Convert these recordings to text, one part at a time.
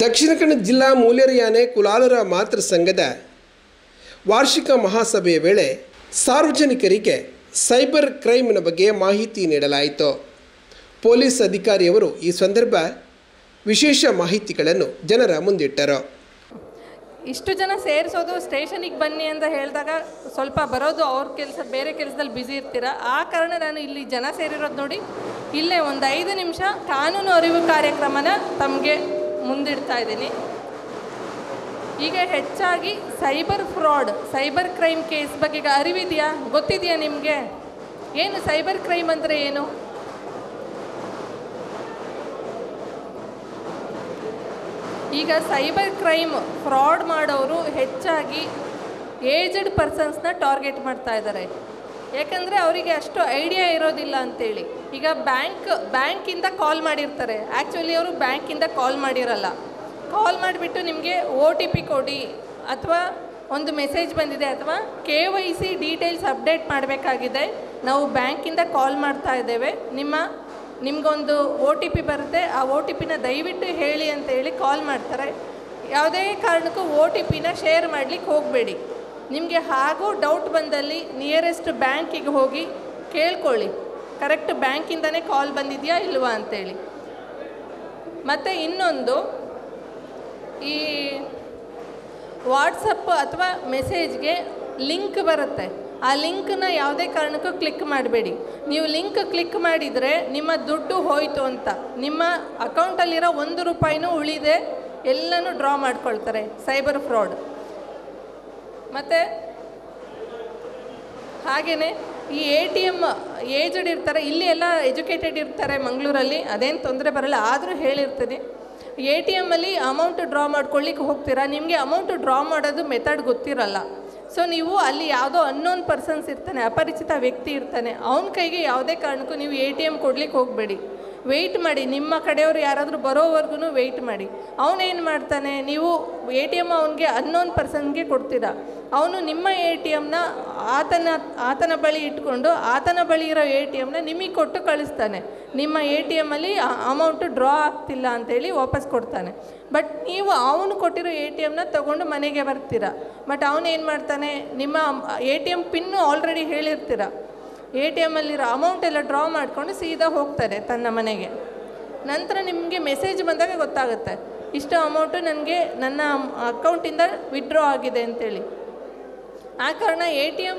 ದಕ್ಷಿಣ ಕನ್ನಡ ಜಿಲ್ಲಾ ಮೂಲ್ಯರಿಯಾನೆ ಕುಲಾಲರ ಮಾತೃ ಸಂಘದ ವಾರ್ಷಿಕ ಮಹಾಸಭೆಯ ವೇಳೆ ಸಾರ್ವಜನಿಕರಿಗೆ ಸೈಬರ್ ಕ್ರೈಮ್ನ ಬಗ್ಗೆ ಮಾಹಿತಿ ನೀಡಲಾಯಿತು. ಪೊಲೀಸ್ ಅಧಿಕಾರಿಯವರು ಈ ಸಂದರ್ಭ ವಿಶೇಷ ಮಾಹಿತಿಗಳನ್ನು ಜನರ ಮುಂದಿಟ್ಟರು. ಇಷ್ಟು ಜನ ಸೇರಿಸೋದು ಸ್ಟೇಷನಿಗೆ ಬನ್ನಿ ಅಂತ ಹೇಳಿದಾಗ ಸ್ವಲ್ಪ ಬರೋದು ಅವ್ರ ಕೆಲಸ, ಬೇರೆ ಕೆಲಸದಲ್ಲಿ ಬ್ಯುಸಿ ಇರ್ತೀರ? ಆ ಕಾರಣ ನಾನು ಇಲ್ಲಿ ಜನ ಸೇರಿರೋದು ನೋಡಿ, ಇಲ್ಲೇ ಒಂದು ಐದು ನಿಮಿಷ ಕಾನೂನು ಅರಿವು ಕಾರ್ಯಕ್ರಮನ ತಮಗೆ ಮುಂದಿಡ್ತಾ ಇದ್ದೀನಿ. ಈಗ ಹೆಚ್ಚಾಗಿ cyber fraud, cyber crime case ಬಗ್ಗೆ ಈಗ ಅರಿವಿದೆಯಾ? ಗೊತ್ತಿದೆಯಾ ನಿಮಗೆ? ಏನು ಸೈಬರ್ ಕ್ರೈಮ್ ಅಂದರೆ ಏನು? ಈಗ ಸೈಬರ್ ಕ್ರೈಮ್ ಫ್ರಾಡ್ ಮಾಡೋರು ಹೆಚ್ಚಾಗಿ ಏಜ್ಡ್ ಪರ್ಸನ್ಸ್ನ ಟಾರ್ಗೆಟ್ ಮಾಡ್ತಾ ಇದ್ದಾರೆ. ಯಾಕಂದರೆ ಅವರಿಗೆ ಅಷ್ಟು ಐಡಿಯಾ ಇರೋದಿಲ್ಲ ಅಂತೇಳಿ. ಈಗ ಬ್ಯಾಂಕ್, ಬ್ಯಾಂಕಿಂದ ಕಾಲ್ ಮಾಡಿರ್ತಾರೆ. ಆ್ಯಕ್ಚುಲಿ ಅವರು ಬ್ಯಾಂಕಿಂದ ಕಾಲ್ ಮಾಡಿರಲ್ಲ. ಕಾಲ್ ಮಾಡಿಬಿಟ್ಟು ನಿಮಗೆ ಓ ಟಿ ಪಿ ಕೊಡಿ ಅಥವಾ ಒಂದು ಮೆಸೇಜ್ ಬಂದಿದೆ ಅಥವಾ K Y C details update ಮಾಡಬೇಕಾಗಿದೆ. ನಾವು ಬ್ಯಾಂಕಿಂದ ಕಾಲ್ ಮಾಡ್ತಾ ಇದ್ದೇವೆ. ನಿಮ್ಮ, ನಿಮಗೊಂದು ಒ ಟಿ ಪಿ ಬರುತ್ತೆ. ಆ ಒ ಟಿ ಪಿನ ದಯವಿಟ್ಟು ಹೇಳಿ ಅಂತ ಹೇಳಿ ಕಾಲ್ ಮಾಡ್ತಾರೆ. ಯಾವುದೇ ಕಾರಣಕ್ಕೂ ಒ ಟಿ ಪಿನ ಶೇರ್ ಮಾಡಲಿಕ್ಕೆ ಹೋಗಬೇಡಿ. ನಿಮಗೆ ಹಾಗೂ ಡೌಟ್ ಬಂದಲ್ಲಿ ನಿಯರೆಸ್ಟ್ ಬ್ಯಾಂಕಿಗೆ ಹೋಗಿ ಕೇಳ್ಕೊಳ್ಳಿ. ಕರೆಕ್ಟ್ ಬ್ಯಾಂಕಿಂದನೇ ಕಾಲ್ ಬಂದಿದೆಯಾ ಇಲ್ವಾ ಅಂತೇಳಿ. ಮತ್ತು ಇನ್ನೊಂದು, ಈ ವಾಟ್ಸಪ್ ಅಥವಾ ಮೆಸೇಜ್ಗೆ ಲಿಂಕ್ ಬರುತ್ತೆ. ಆ ಲಿಂಕ್ನ ಯಾವುದೇ ಕಾರಣಕ್ಕೂ ಕ್ಲಿಕ್ ಮಾಡಬೇಡಿ. ನೀವು ಲಿಂಕ್ ಕ್ಲಿಕ್ ಮಾಡಿದರೆ ನಿಮ್ಮ ದುಡ್ಡು ಹೋಯಿತು ಅಂತ. ನಿಮ್ಮ ಅಕೌಂಟಲ್ಲಿರೋ ಒಂದು ರೂಪಾಯಿನೂ ಉಳಿದೆ. ಎಲ್ಲನೂ ಡ್ರಾ ಮಾಡ್ಕೊಳ್ತಾರೆ. ಸೈಬರ್ ಫ್ರಾಡ್ ಮತ್ತು ಹಾಗೆಯೇ ಈ ಎ ಟಿ ಎಂ ಏಜ್ಡ್ ಇರ್ತಾರೆ, ಇಲ್ಲಿ ಎಲ್ಲ ಎಜುಕೇಟೆಡ್ ಇರ್ತಾರೆ ಮಂಗಳೂರಲ್ಲಿ, ಅದೇನು ತೊಂದರೆ ಬರಲ್ಲ, ಆದರೂ ಹೇಳಿರ್ತೀನಿ ಎ ಟಿ ಎಮ್ಮಲ್ಲಿ ಅಮೌಂಟ್ ಡ್ರಾ ಮಾಡ್ಕೊಳ್ಳಿಕ್ಕೆ ಹೋಗ್ತೀರಾ? ನಿಮಗೆ ಅಮೌಂಟ್ ಡ್ರಾ ಮಾಡೋದು ಮೆಥಡ್ ಗೊತ್ತಿರಲ್ಲ. ಸೊ ನೀವು ಅಲ್ಲಿ ಯಾವುದೋ ಅನ್ನೋನ್ ಪರ್ಸನ್ಸ್ ಇರ್ತಾನೆ, ಅಪರಿಚಿತ ವ್ಯಕ್ತಿ ಇರ್ತಾನೆ, ಅವನ ಕೈಗೆ ಯಾವುದೇ ಕಾರಣಕ್ಕೂ ನೀವು ಎ ಟಿ ಎಂ ಕೊಡ್ಲಿಕ್ಕೆ ಹೋಗಬೇಡಿ. ವೆಯ್ಟ್ ಮಾಡಿ, ನಿಮ್ಮ ಕಡೆಯವರು ಯಾರಾದರೂ ಬರೋವರೆಗೂ ವೆಯ್ಟ್ ಮಾಡಿ. ಅವನೇನು ಮಾಡ್ತಾನೆ? ನೀವು ಎ ಟಿ ಎಂ ಅವನಿಗೆ ಅನ್ನೋನ್ ಪರ್ಸನ್ಗೆ ಕೊಡ್ತೀರಾ? ಅವನು ನಿಮ್ಮ ಎ ಟಿ ಎಮ್ನ ಆತನ ಆತನ ಬಳಿ ಇಟ್ಕೊಂಡು ಆತನ ಬಳಿ ಇರೋ ಎ ಟಿ ಎಮ್ನ ನಿಮಗೆ ಕೊಟ್ಟು ಕಳಿಸ್ತಾನೆ. ನಿಮ್ಮ ಎ ಟಿ ಎಮ್ಮಲ್ಲಿ ಅಮೌಂಟು ಡ್ರಾ ಆಗ್ತಿಲ್ಲ ಅಂತೇಳಿ ವಾಪಸ್ ಕೊಡ್ತಾನೆ. ಬಟ್ ನೀವು ಅವನು ಕೊಟ್ಟಿರೋ ಎ ಟಿ ಎಮ್ನ ತೊಗೊಂಡು ಮನೆಗೆ ಬರ್ತೀರ. ಬಟ್ ಅವನು ಏನು ಮಾಡ್ತಾನೆ, ನಿಮ್ಮ A T M pin already ಹೇಳಿರ್ತೀರ. A T ಎಮ್ಮಲ್ಲಿರೋ ಅಮೌಂಟ್ ಎಲ್ಲ ಡ್ರಾ ಮಾಡಿಕೊಂಡು ಸೀದಾ ಹೋಗ್ತಾರೆ ತನ್ನ ಮನೆಗೆ. ನಂತರ ನಿಮಗೆ ಮೆಸೇಜ್ ಬಂದಾಗ ಗೊತ್ತಾಗುತ್ತೆ. ಇಷ್ಟು ಅಮೌಂಟು ನನಗೆ ನನ್ನ ಅಕೌಂಟಿಂದ ವಿಡ್ರಾ ಆಗಿದೆ ಅಂತೇಳಿ. ಆ ಕಾರಣ ಎ ಟಿ ಎಂ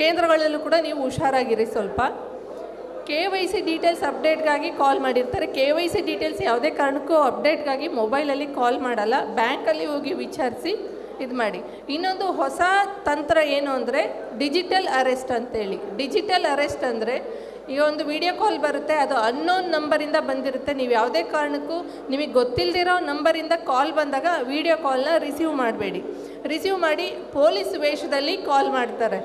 ಕೇಂದ್ರಗಳಲ್ಲೂ ಕೂಡ ನೀವು ಹುಷಾರಾಗಿರಿ ಸ್ವಲ್ಪ. ಕೆ ವೈ ಸಿ ಡೀಟೇಲ್ಸ್ ಅಪ್ಡೇಟ್ಗಾಗಿ ಕಾಲ್ ಮಾಡಿರ್ತಾರೆ. ಕೆ ವೈ ಸಿ ಡೀಟೇಲ್ಸ್ ಯಾವುದೇ ಕಾರಣಕ್ಕೂ ಅಪ್ಡೇಟ್ಗಾಗಿ ಮೊಬೈಲಲ್ಲಿ ಕಾಲ್ ಮಾಡಲ್ಲ. ಬ್ಯಾಂಕಲ್ಲಿ ಹೋಗಿ ವಿಚಾರಿಸಿ ಇದು ಮಾಡಿ. ಇನ್ನೊಂದು ಹೊಸ ತಂತ್ರ ಏನು ಅಂದರೆ ಡಿಜಿಟಲ್ ಅರೆಸ್ಟ್ ಅಂತೇಳಿ. ಡಿಜಿಟಲ್ ಅರೆಸ್ಟ್ ಅಂದರೆ ಈ ಒಂದು ವಿಡಿಯೋ ಕಾಲ್ ಬರುತ್ತೆ, ಅದು ಅನ್ನೋನ್ ನಂಬರಿಂದ ಬಂದಿರುತ್ತೆ. ನೀವು ಯಾವುದೇ ಕಾರಣಕ್ಕೂ ನಿಮಗೆ ಗೊತ್ತಿಲ್ಲದಿರೋ ನಂಬರಿಂದ ಕಾಲ್ ಬಂದಾಗ ವಿಡಿಯೋ ಕಾಲ್ನ ರಿಸೀವ್ ಮಾಡಬೇಡಿ. ರಿಸೀವ್ ಮಾಡಿ ಪೊಲೀಸ್ ವೇಷದಲ್ಲಿ ಕಾಲ್ ಮಾಡ್ತಾರೆ.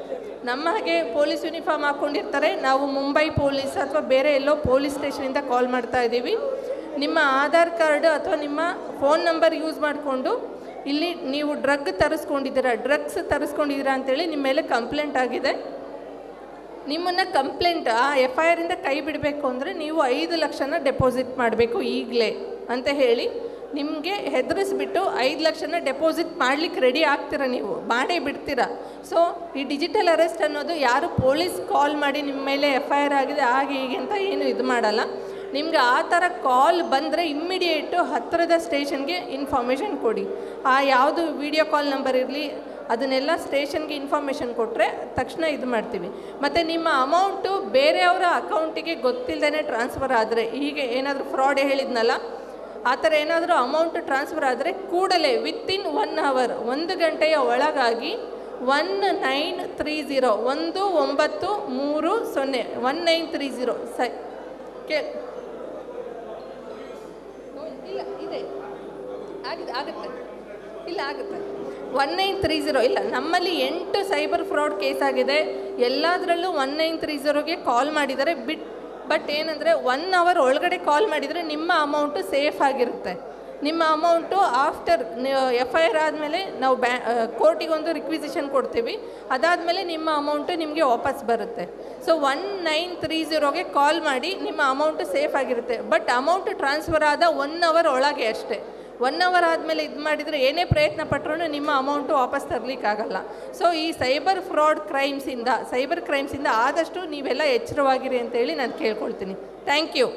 ನಮ್ಮ ಹಾಗೆ ಪೊಲೀಸ್ ಯೂನಿಫಾರ್ಮ್ ಹಾಕ್ಕೊಂಡಿರ್ತಾರೆ ನಾವು ಮುಂಬೈ ಪೊಲೀಸ್ ಅಥವಾ ಬೇರೆ ಎಲ್ಲೋ ಪೊಲೀಸ್ ಸ್ಟೇಷನಿಂದ ಕಾಲ್ ಮಾಡ್ತಾ ಇದ್ದೀವಿ. ನಿಮ್ಮ ಆಧಾರ್ ಕಾರ್ಡ್ ಅಥವಾ ನಿಮ್ಮ ಫೋನ್ ನಂಬರ್ ಯೂಸ್ ಮಾಡಿಕೊಂಡು ಇಲ್ಲಿ ನೀವು ಡ್ರಗ್ ತರಿಸ್ಕೊಂಡಿದ್ದೀರಾ, ಡ್ರಗ್ಸ್ ತರಿಸ್ಕೊಂಡಿದ್ದೀರಾ ಅಂತೇಳಿ ನಿಮ್ಮ ಮೇಲೆ ಕಂಪ್ಲೇಂಟ್ ಆಗಿದೆ. ನಿಮ್ಮನ್ನು ಕಂಪ್ಲೇಂಟ್ ಆ ಎಫ್ ಐ ಆರಿಂದ ಕೈ ಬಿಡಬೇಕು ಅಂದರೆ ನೀವು ಐದು ಲಕ್ಷನ ಡೆಪಾಸಿಟ್ ಮಾಡಬೇಕು ಈಗಲೇ ಅಂತ ಹೇಳಿ ನಿಮಗೆ ಹೆದರಿಸ್ಬಿಟ್ಟು ಐದು ಲಕ್ಷನ ಡೆಪಾಸಿಟ್ ಮಾಡಲಿಕ್ಕೆ ರೆಡಿ ಆಗ್ತೀರ ನೀವು? ಮಾಡೇ ಬಿಡ್ತೀರ. ಸೊ ಈ ಡಿಜಿಟಲ್ ಅರೆಸ್ಟ್ ಅನ್ನೋದು ಯಾರು ಪೊಲೀಸ್ ಕಾಲ್ ಮಾಡಿ ನಿಮ್ಮ ಮೇಲೆ ಎಫ್ ಐ ಆರ್ ಆಗಿದೆ, ಹಾಗೆ ಹೀಗೆ ಅಂತ ಏನು ಇದು ಮಾಡಲ್ಲ. ನಿಮ್ಗೆ ಆ ಥರ ಕಾಲ್ ಬಂದರೆ ಇಮ್ಮಿಡಿಯೇಟು ಹತ್ತಿರದ ಸ್ಟೇಷನ್ಗೆ ಇನ್ಫಾರ್ಮೇಷನ್ ಕೊಡಿ. ಆ ಯಾವುದು ವಿಡಿಯೋ ಕಾಲ್ ನಂಬರ್ ಇರಲಿ, ಅದನ್ನೆಲ್ಲ ಸ್ಟೇಷನ್ಗೆ ಇನ್ಫಾರ್ಮೇಷನ್ ಕೊಟ್ಟರೆ ತಕ್ಷಣ ಇದು ಮಾಡ್ತೀವಿ. ಮತ್ತು ನಿಮ್ಮ ಅಮೌಂಟು ಬೇರೆಯವರ ಅಕೌಂಟಿಗೆ ಗೊತ್ತಿಲ್ಲದೇ ಟ್ರಾನ್ಸ್ಫರ್ ಆದರೆ, ಹೀಗೆ ಏನಾದರೂ ಫ್ರಾಡ್ ಹೇಳಿದ್ನಲ್ಲ ಆ ಥರ ಏನಾದರೂ ಅಮೌಂಟ್ ಟ್ರಾನ್ಸ್ಫರ್ ಆದರೆ ಕೂಡಲೇ ವಿತ್ತಿನ್ ಒನ್ ಅವರ್ ಒಂದು ಗಂಟೆಯ ಒಳಗಾಗಿ ಒನ್ ನೈನ್ ತ್ರೀ ಝೀರೋ ಒಂದು ಒಂಬತ್ತು ಮೂರು ಸೊನ್ನೆ ಒನ್ ನೈನ್ ತ್ರೀ ಝೀರೋ ಸೈ, ಕೇ, ಇಲ್ಲ, ಇದೆ. ಆಗಿದೆ, ಆಗುತ್ತೆ. ಇಲ್ಲ, ಆಗುತ್ತೆ. ಒನ್ ನೈನ್ ತ್ರೀ ಝೀರೋ ಇಲ್ಲ, ನಮ್ಮಲ್ಲಿ ಎಂಟು ಸೈಬರ್ ಫ್ರಾಡ್ ಕೇಸ್ ಆಗಿದೆ. ಎಲ್ಲದರಲ್ಲೂ ಒನ್ ನೈನ್ ತ್ರೀ ಝೀರೋಗೆ ಕಾಲ್ ಮಾಡಿದರೆ ಬಿಟ್ ಬಟ್ ಏನಂದರೆ ಒನ್ ಅವರ್ ಒಳಗಡೆ ಕಾಲ್ ಮಾಡಿದರೆ ನಿಮ್ಮ ಅಮೌಂಟು ಸೇಫ್ ಆಗಿರುತ್ತೆ. ನಿಮ್ಮ amount after F I R ಆದಮೇಲೆ ನಾವು ಬ್ಯಾ ಕೋರ್ಟಿಗೆ ಒಂದು ರಿಕ್ವಿಸಿಷನ್ ಕೊಡ್ತೀವಿ. ಅದಾದಮೇಲೆ ನಿಮ್ಮ ಅಮೌಂಟು ನಿಮಗೆ ವಾಪಸ್ ಬರುತ್ತೆ. ಸೊ ಒನ್ ನೈನ್ ತ್ರೀ ಝೀರೋಗೆ ಕಾಲ್ ಮಾಡಿ ನಿಮ್ಮ ಅಮೌಂಟು ಸೇಫ್ ಆಗಿರುತ್ತೆ. ಬಟ್ ಅಮೌಂಟ್ ಟ್ರಾನ್ಸ್ಫರ್ ಆದ ಒನ್ ಅವರ್ ಒಳಗೆ ಅಷ್ಟೇ. ಒನ್ ಅವರ್ ಆದಮೇಲೆ ಇದು ಮಾಡಿದರೆ ಏನೇ ಪ್ರಯತ್ನ ಪಟ್ಟರೂ ನಿಮ್ಮ ಅಮೌಂಟು ವಾಪಸ್ ತರಲಿಕ್ಕಾಗಲ್ಲ. ಸೊ ಈ ಸೈಬರ್ ಫ್ರಾಡ್ ಕ್ರೈಮ್ಸಿಂದ ಸೈಬರ್ ಕ್ರೈಮ್ಸಿಂದ ಆದಷ್ಟು ನೀವೆಲ್ಲ ಎಚ್ಚರವಾಗಿರಿ ಅಂತೇಳಿ ನಾನು ಕೇಳ್ಕೊಳ್ತೀನಿ. Thank you